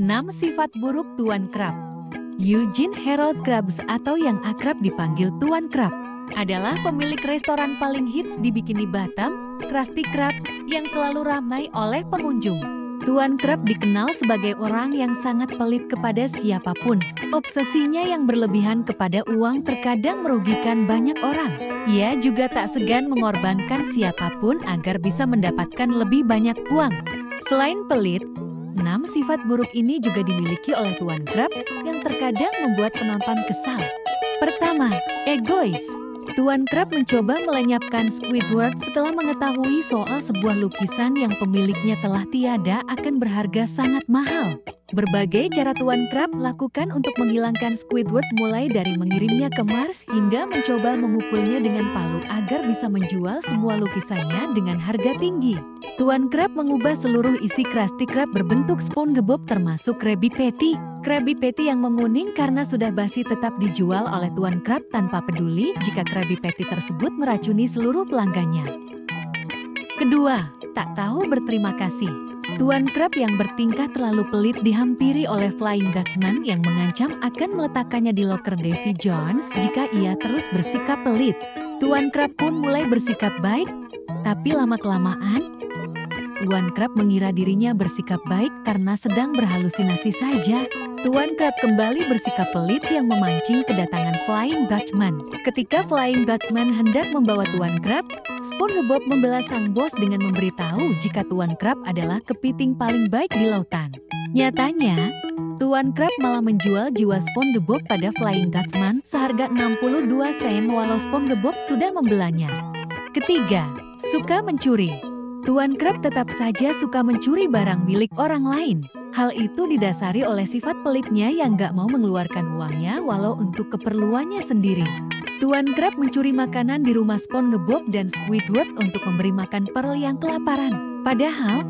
6 sifat buruk Tuan Krab Eugene Harold Krabs atau yang akrab dipanggil Tuan Krab adalah pemilik restoran paling hits di Bikini Batam, Krusty Krab, yang selalu ramai oleh pengunjung. Tuan Krab dikenal sebagai orang yang sangat pelit kepada siapa pun. Obsesinya yang berlebihan kepada uang terkadang merugikan banyak orang. Ia juga tak segan mengorbankan siapa pun agar bisa mendapatkan lebih banyak uang. Selain pelit, Enam sifat buruk ini juga dimiliki oleh Tuan Krab yang terkadang membuat penonton kesal. Pertama, egois. Tuan Krab mencoba melenyapkan Squidward setelah mengetahui soal sebuah lukisan yang pemiliknya telah tiada akan berharga sangat mahal. Berbagai cara Tuan Krab lakukan untuk menghilangkan Squidward mulai dari mengirimnya ke Mars hingga mencoba memukulnya dengan palu agar bisa menjual semua lukisannya dengan harga tinggi. Tuan Krab mengubah seluruh isi Krusty Krab berbentuk SpongeBob termasuk Krabby Patty. Krabby Patty yang menguning karena sudah basi tetap dijual oleh Tuan Krab tanpa peduli jika Krabby Patty tersebut meracuni seluruh pelanggannya. Kedua, tak tahu berterima kasih. Tuan Krab yang bertingkah terlalu pelit dihampiri oleh Flying Dutchman yang mengancam akan meletakkannya di loker Davy Jones jika ia terus bersikap pelit. Tuan Krab pun mulai bersikap baik, tapi lama-kelamaan, Tuan Krab mengira dirinya bersikap baik karena sedang berhalusinasi saja. Tuan Krab kembali bersikap pelit yang memancing kedatangan Flying Dutchman. Ketika Flying Dutchman hendak membawa Tuan Krab, SpongeBob membela sang bos dengan memberitahu jika Tuan Krab adalah kepiting paling baik di lautan. Nyatanya, Tuan Krab malah menjual jiwa SpongeBob pada Flying Dutchman seharga 62 sen walau SpongeBob sudah membelanya. Ketiga, suka mencuri. Tuan Krab tetap saja suka mencuri barang milik orang lain. Hal itu didasari oleh sifat pelitnya yang gak mau mengeluarkan uangnya walau untuk keperluannya sendiri. Tuan Krab mencuri makanan di rumah SpongeBob dan Squidward untuk memberi makan Pearl yang kelaparan. Padahal,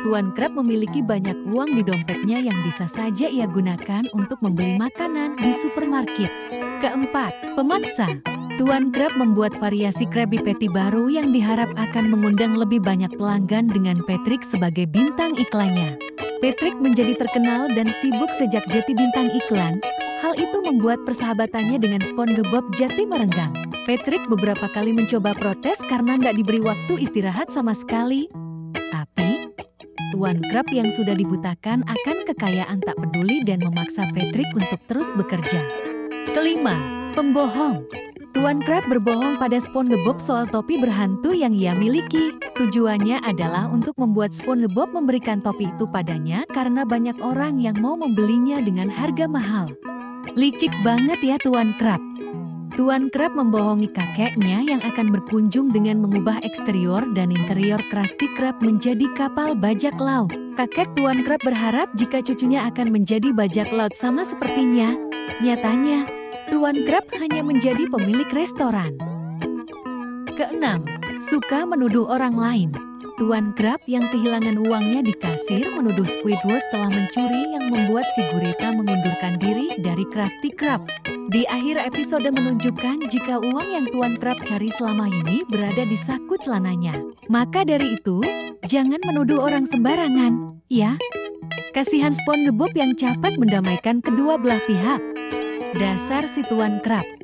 Tuan Krab memiliki banyak uang di dompetnya yang bisa saja ia gunakan untuk membeli makanan di supermarket. Keempat, pemaksa. Tuan Krab membuat variasi Krabby Patty baru yang diharap akan mengundang lebih banyak pelanggan dengan Patrick sebagai bintang iklannya. Patrick menjadi terkenal dan sibuk sejak jadi bintang iklan, Hal itu membuat persahabatannya dengan SpongeBob jati merenggang. Patrick beberapa kali mencoba protes karena nggak diberi waktu istirahat sama sekali. Tapi, Tuan Krab yang sudah dibutakan akan kekayaan tak peduli dan memaksa Patrick untuk terus bekerja. Kelima, pembohong. Tuan Krab berbohong pada SpongeBob soal topi berhantu yang ia miliki. Tujuannya adalah untuk membuat SpongeBob memberikan topi itu padanya karena banyak orang yang mau membelinya dengan harga mahal. Licik banget ya Tuan Krab. Tuan Krab membohongi kakeknya yang akan berkunjung dengan mengubah eksterior dan interior Krusty Krab menjadi kapal bajak laut. Kakek Tuan Krab berharap jika cucunya akan menjadi bajak laut sama sepertinya. Nyatanya, Tuan Krab hanya menjadi pemilik restoran. Keenam, suka menuduh orang lain. Tuan Krab yang kehilangan uangnya di kasir menuduh Squidward telah mencuri yang membuat si gurita mengundurkan diri dari Krusty Krab. Di akhir episode menunjukkan jika uang yang Tuan Krab cari selama ini berada di saku celananya. Maka dari itu, jangan menuduh orang sembarangan, ya. Kasihan SpongeBob yang cepat mendamaikan kedua belah pihak. Dasar si Tuan Krab.